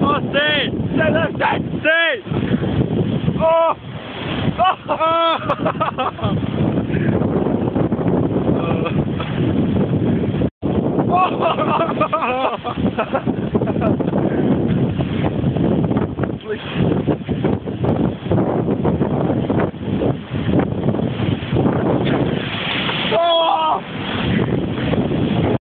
oh, c'est C'est le C'est Oh Oh, oh. oh. oh.